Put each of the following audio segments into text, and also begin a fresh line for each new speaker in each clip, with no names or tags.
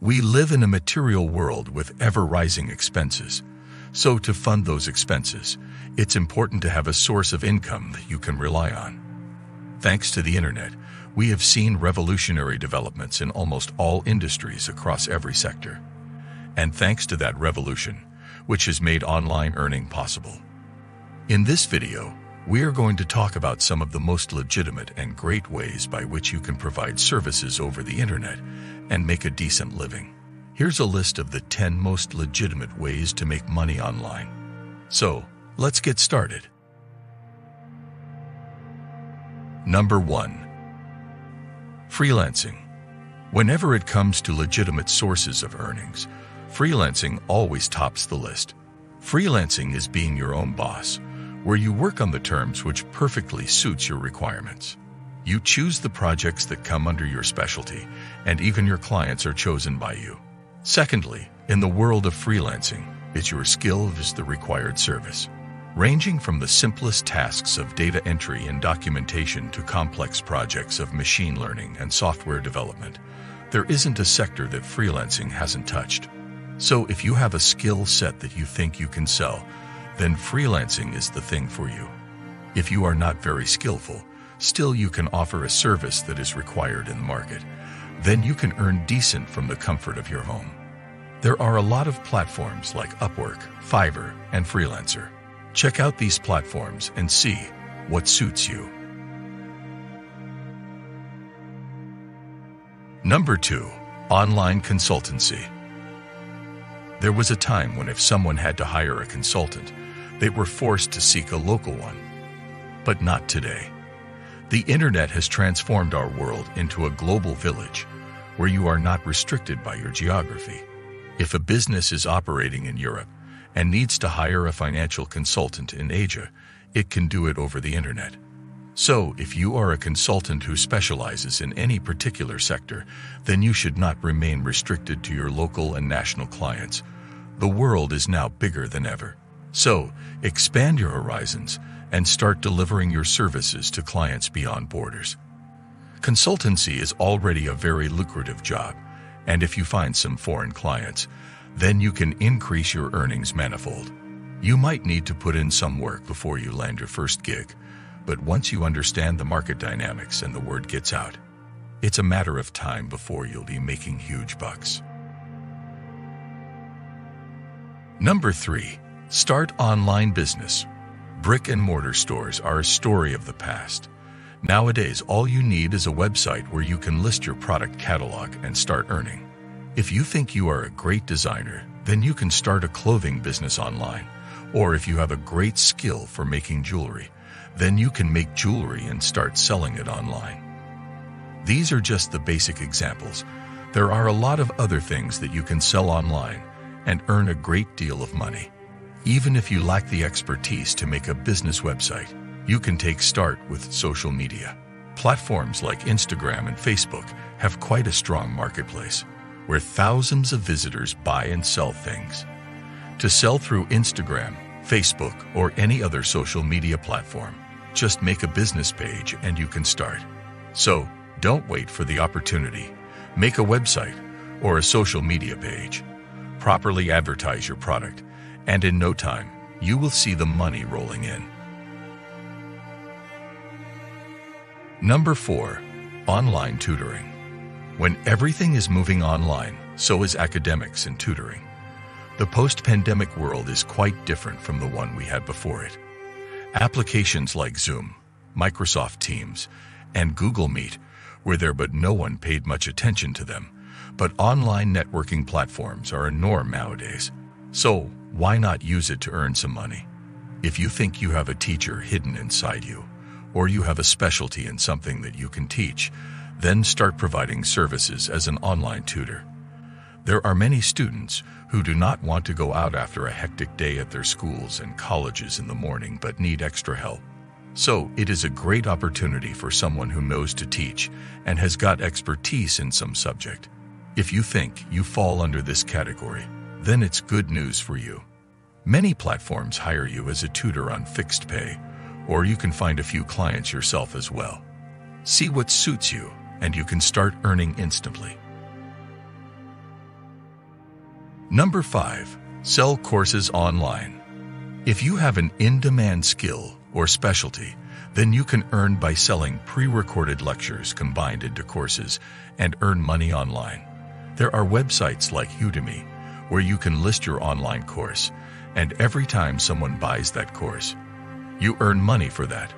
We live in a material world with ever-rising expenses. So to fund those expenses, it's important to have a source of income that you can rely on. Thanks to the internet, we have seen revolutionary developments in almost all industries across every sector. And thanks to that revolution, which has made online earning possible. In this video, we are going to talk about some of the most legitimate and great ways by which you can provide services over the internet and make a decent living. Here's a list of the 10 most legitimate ways to make money online. So, let's get started. Number 1. Freelancing. Whenever it comes to legitimate sources of earnings, freelancing always tops the list. Freelancing is being your own boss, where you work on the terms which perfectly suits your requirements. You choose the projects that come under your specialty, and even your clients are chosen by you. Secondly, in the world of freelancing, it's your skill is the required service. Ranging from the simplest tasks of data entry and documentation to complex projects of machine learning and software development, there isn't a sector that freelancing hasn't touched. So if you have a skill set that you think you can sell, then freelancing is the thing for you. If you are not very skillful, still you can offer a service that is required in the market. Then you can earn decent from the comfort of your home. There are a lot of platforms like Upwork, Fiverr, and Freelancer. Check out these platforms and see what suits you. Number 2. Online Consultancy There was a time when if someone had to hire a consultant, they were forced to seek a local one. But not today. The internet has transformed our world into a global village where you are not restricted by your geography. If a business is operating in Europe and needs to hire a financial consultant in Asia, it can do it over the internet. So, if you are a consultant who specializes in any particular sector, then you should not remain restricted to your local and national clients. The world is now bigger than ever. So, expand your horizons and start delivering your services to clients beyond borders. Consultancy is already a very lucrative job, and if you find some foreign clients, then you can increase your earnings manifold. You might need to put in some work before you land your first gig, but once you understand the market dynamics and the word gets out, it's a matter of time before you'll be making huge bucks. Number 3. Start online business. Brick and mortar stores are a story of the past. Nowadays, all you need is a website where you can list your product catalog and start earning. If you think you are a great designer, then you can start a clothing business online. Or if you have a great skill for making jewelry, then you can make jewelry and start selling it online. These are just the basic examples. There are a lot of other things that you can sell online and earn a great deal of money. Even if you lack the expertise to make a business website, you can take start with social media. Platforms like Instagram and Facebook have quite a strong marketplace where thousands of visitors buy and sell things. To sell through Instagram, Facebook, or any other social media platform, just make a business page and you can start. So, don't wait for the opportunity. Make a website or a social media page. Properly advertise your product and in no time, you will see the money rolling in. Number 4. Online tutoring. When everything is moving online, so is academics and tutoring. The post-pandemic world is quite different from the one we had before it. Applications like Zoom, Microsoft Teams, and Google Meet were there but no one paid much attention to them. But online networking platforms are a norm nowadays. So, why not use it to earn some money? If you think you have a teacher hidden inside you, or you have a specialty in something that you can teach, then start providing services as an online tutor. There are many students who do not want to go out after a hectic day at their schools and colleges in the morning but need extra help. So it is a great opportunity for someone who knows to teach and has got expertise in some subject. If you think you fall under this category, then it's good news for you. Many platforms hire you as a tutor on fixed pay, or you can find a few clients yourself as well. See what suits you, and you can start earning instantly. Number 5. Sell courses online. If you have an in-demand skill or specialty, then you can earn by selling pre-recorded lectures combined into courses and earn money online. There are websites like Udemy where you can list your online course, and every time someone buys that course, you earn money for that.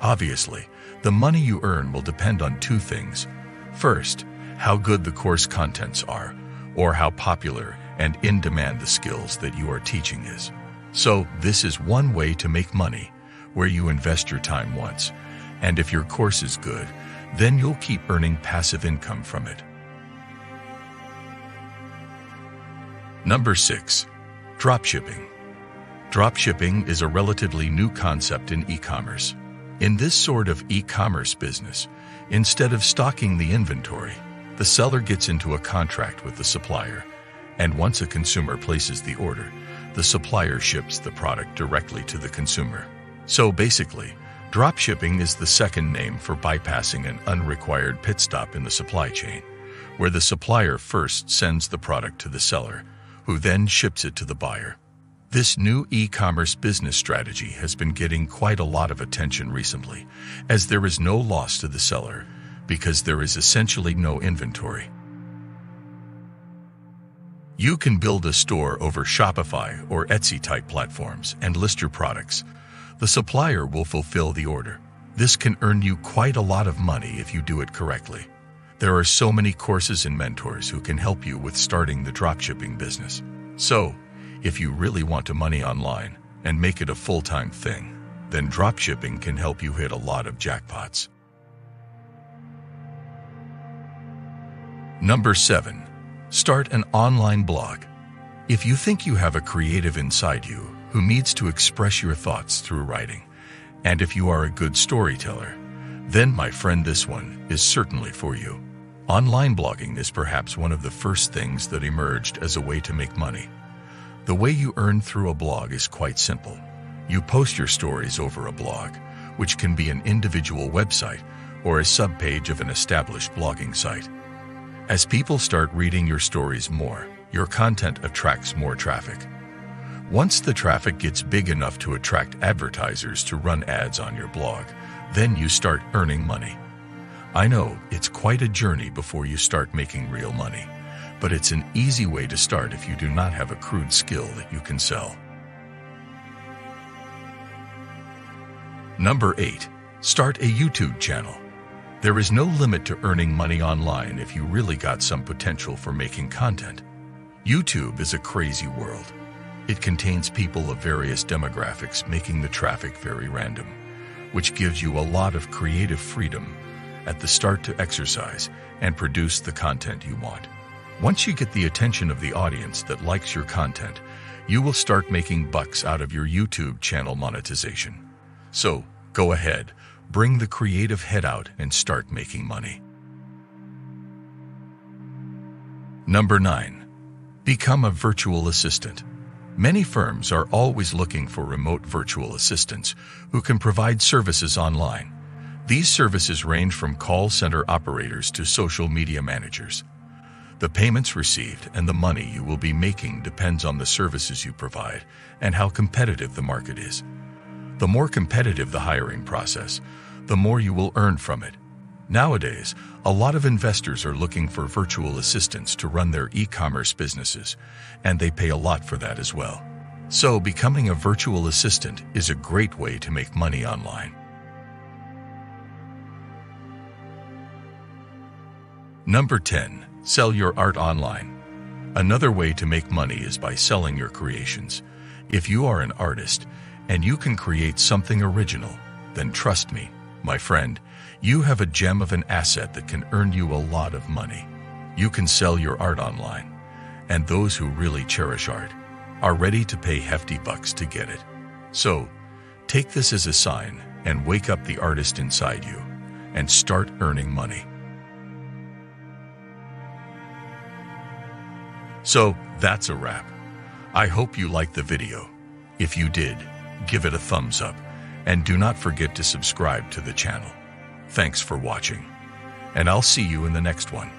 Obviously, the money you earn will depend on two things. First, how good the course contents are, or how popular and in demand the skills that you are teaching is. So, this is one way to make money, where you invest your time once, and if your course is good, then you'll keep earning passive income from it. Number 6. Dropshipping. Dropshipping is a relatively new concept in e-commerce. In this sort of e-commerce business, instead of stocking the inventory, the seller gets into a contract with the supplier, and once a consumer places the order, the supplier ships the product directly to the consumer. So basically, dropshipping is the second name for bypassing an unrequired pit stop in the supply chain, where the supplier first sends the product to the seller, who then ships it to the buyer. This new e-commerce business strategy has been getting quite a lot of attention recently, as there is no loss to the seller because there is essentially no inventory. You can build a store over Shopify or Etsy type platforms and list your products. The supplier will fulfill the order. This can earn you quite a lot of money if you do it correctly. There are so many courses and mentors who can help you with starting the dropshipping business. So, if you really want to money online and make it a full-time thing, then dropshipping can help you hit a lot of jackpots. Number 7. Start an online blog. If you think you have a creative inside you who needs to express your thoughts through writing, and if you are a good storyteller, then my friend this one is certainly for you. Online blogging is perhaps one of the first things that emerged as a way to make money. The way you earn through a blog is quite simple. You post your stories over a blog, which can be an individual website or a subpage of an established blogging site. As people start reading your stories more, your content attracts more traffic. Once the traffic gets big enough to attract advertisers to run ads on your blog, then you start earning money. I know it's quite a journey before you start making real money, but it's an easy way to start if you do not have a crude skill that you can sell. Number 8. Start a YouTube channel. There is no limit to earning money online if you really got some potential for making content. YouTube is a crazy world. It contains people of various demographics making the traffic very random, which gives you a lot of creative freedom at the start to exercise and produce the content you want. Once you get the attention of the audience that likes your content, you will start making bucks out of your YouTube channel monetization. So, go ahead, bring the creative head out and start making money. Number 9. Become a virtual assistant. Many firms are always looking for remote virtual assistants who can provide services online. These services range from call center operators to social media managers. The payments received and the money you will be making depends on the services you provide and how competitive the market is. The more competitive the hiring process, the more you will earn from it. Nowadays, a lot of investors are looking for virtual assistants to run their e-commerce businesses, and they pay a lot for that as well. So becoming a virtual assistant is a great way to make money online. Number 10. Sell your art online. Another way to make money is by selling your creations. If you are an artist and you can create something original, then trust me, my friend, you have a gem of an asset that can earn you a lot of money. You can sell your art online, and those who really cherish art are ready to pay hefty bucks to get it. So, take this as a sign and wake up the artist inside you and start earning money. So that's a wrap. I hope you liked the video. If you did, give it a thumbs up and do not forget to subscribe to the channel. Thanks for watching, and I'll see you in the next one.